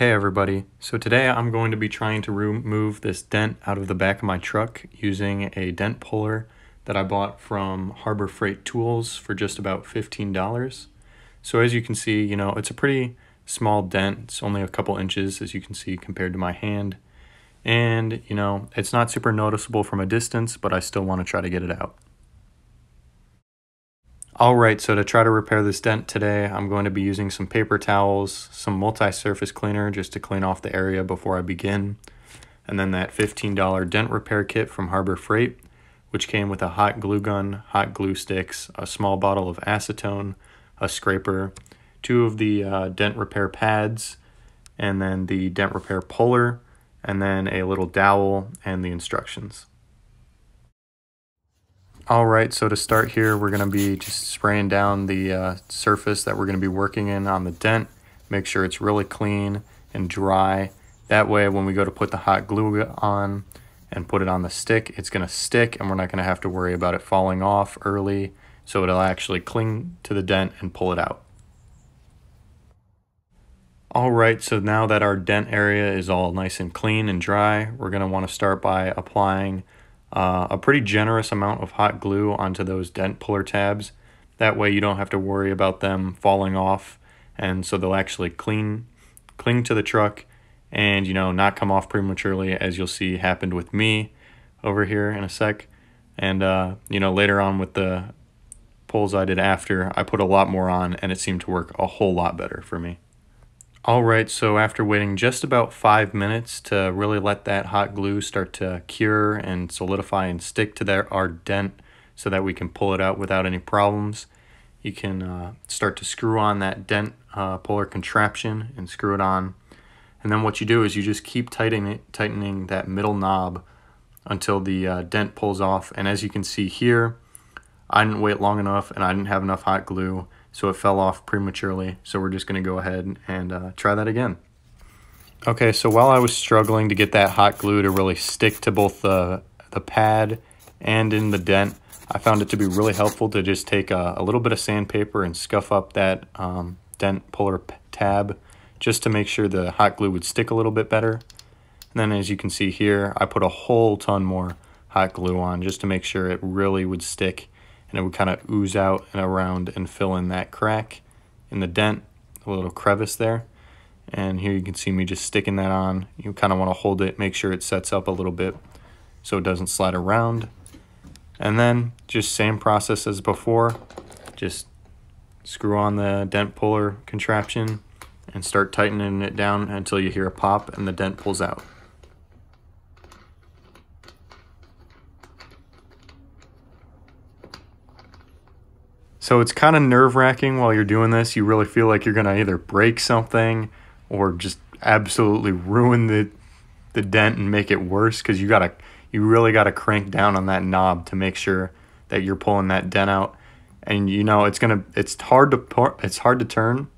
Hey everybody, so today I'm going to be trying to remove this dent out of the back of my truck using a dent puller that I bought from Harbor Freight Tools for just about $15. So as you can see, you know, it's a pretty small dent. It's only a couple inches as you can see compared to my hand. And, you know, it's not super noticeable from a distance, but I still want to try to get it out. Alright, so to try to repair this dent today, I'm going to be using some paper towels, some multi-surface cleaner just to clean off the area before I begin, and then that $15 dent repair kit from Harbor Freight, which came with a hot glue gun, hot glue sticks, a small bottle of acetone, a scraper, two of the uh, dent repair pads, and then the dent repair puller, and then a little dowel and the instructions. All right, so to start here, we're gonna be just spraying down the uh, surface that we're gonna be working in on the dent. Make sure it's really clean and dry. That way, when we go to put the hot glue on and put it on the stick, it's gonna stick and we're not gonna have to worry about it falling off early. So it'll actually cling to the dent and pull it out. All right, so now that our dent area is all nice and clean and dry, we're gonna wanna start by applying uh, a pretty generous amount of hot glue onto those dent puller tabs. That way you don't have to worry about them falling off and so they'll actually clean, cling to the truck and you know not come off prematurely as you'll see happened with me over here in a sec. And uh, you know later on with the pulls I did after, I put a lot more on and it seemed to work a whole lot better for me. Alright, so after waiting just about five minutes to really let that hot glue start to cure and solidify and stick to their, our dent so that we can pull it out without any problems, you can uh, start to screw on that dent uh, puller contraption and screw it on. And then what you do is you just keep tightening, tightening that middle knob until the uh, dent pulls off. And as you can see here, I didn't wait long enough and I didn't have enough hot glue so it fell off prematurely. So we're just going to go ahead and uh, try that again. Okay, so while I was struggling to get that hot glue to really stick to both the, the pad and in the dent, I found it to be really helpful to just take a, a little bit of sandpaper and scuff up that um, dent puller tab just to make sure the hot glue would stick a little bit better. And then as you can see here, I put a whole ton more hot glue on just to make sure it really would stick and it would kind of ooze out and around and fill in that crack in the dent, a little crevice there. And here you can see me just sticking that on. You kind of want to hold it, make sure it sets up a little bit so it doesn't slide around. And then just same process as before, just screw on the dent puller contraption and start tightening it down until you hear a pop and the dent pulls out. So it's kind of nerve wracking while you're doing this. You really feel like you're going to either break something or just absolutely ruin the the dent and make it worse because you gotta you really gotta crank down on that knob to make sure that you're pulling that dent out and you know it's gonna it's hard to it's hard to turn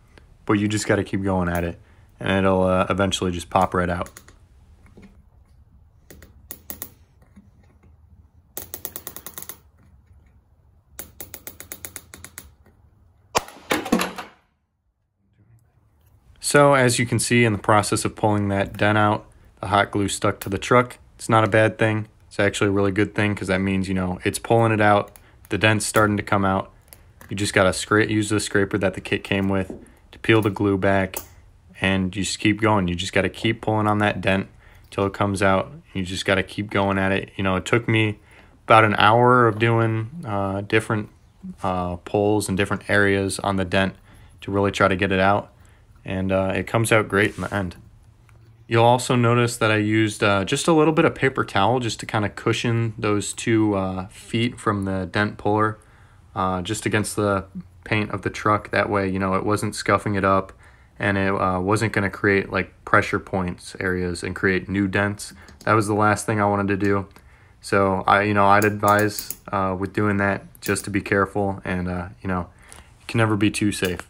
but you just got to keep going at it and it'll uh, eventually just pop right out So as you can see in the process of pulling that dent out, the hot glue stuck to the truck. It's not a bad thing. It's actually a really good thing because that means, you know, it's pulling it out. The dent's starting to come out. You just got to use the scraper that the kit came with to peel the glue back and you just keep going. You just got to keep pulling on that dent till it comes out. You just got to keep going at it. You know, it took me about an hour of doing uh, different uh, pulls in different areas on the dent to really try to get it out and uh, it comes out great in the end. You'll also notice that I used uh, just a little bit of paper towel just to kind of cushion those two uh, feet from the dent puller uh, just against the paint of the truck. That way, you know, it wasn't scuffing it up and it uh, wasn't going to create like pressure points areas and create new dents. That was the last thing I wanted to do. So I, you know, I'd advise uh, with doing that just to be careful and, you know, you can never be too safe.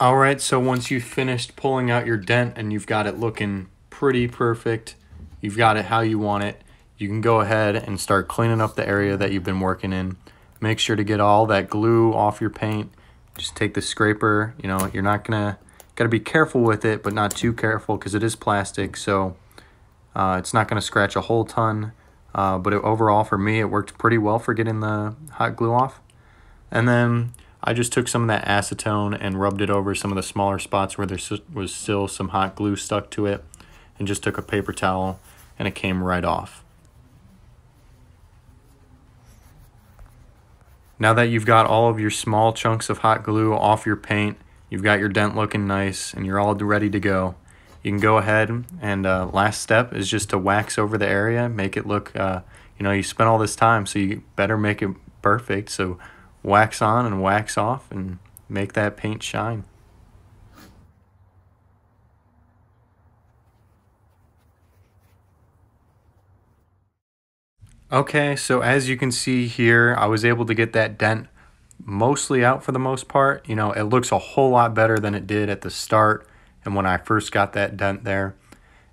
All right, so once you've finished pulling out your dent and you've got it looking pretty perfect, you've got it how you want it, you can go ahead and start cleaning up the area that you've been working in. Make sure to get all that glue off your paint. Just take the scraper, you know, you're not gonna, gotta be careful with it, but not too careful because it is plastic, so uh, it's not gonna scratch a whole ton. Uh, but it, overall for me, it worked pretty well for getting the hot glue off. And then I just took some of that acetone and rubbed it over some of the smaller spots where there was still some hot glue stuck to it and just took a paper towel and it came right off. Now that you've got all of your small chunks of hot glue off your paint, you've got your dent looking nice and you're all ready to go, you can go ahead and uh, last step is just to wax over the area, make it look, uh, you know, you spent all this time, so you better make it perfect. So wax on and wax off and make that paint shine. Okay, so as you can see here, I was able to get that dent mostly out for the most part. You know, it looks a whole lot better than it did at the start and when I first got that dent there.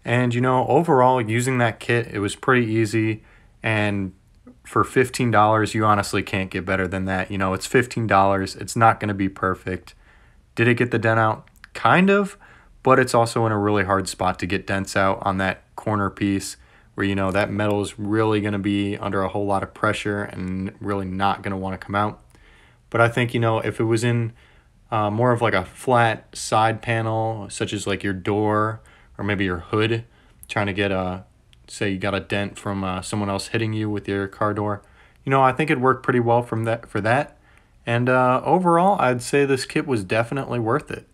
And you know, overall, using that kit, it was pretty easy. And for $15, you honestly can't get better than that. You know, it's $15. It's not going to be perfect. Did it get the dent out? Kind of, but it's also in a really hard spot to get dents out on that corner piece where, you know, that metal is really going to be under a whole lot of pressure and really not going to want to come out. But I think, you know, if it was in uh, more of like a flat side panel, such as like your door or maybe your hood, trying to get a say you got a dent from uh, someone else hitting you with your car door, you know, I think it worked pretty well from that for that. And uh, overall, I'd say this kit was definitely worth it.